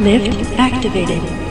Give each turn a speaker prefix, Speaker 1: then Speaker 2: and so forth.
Speaker 1: Lift activated.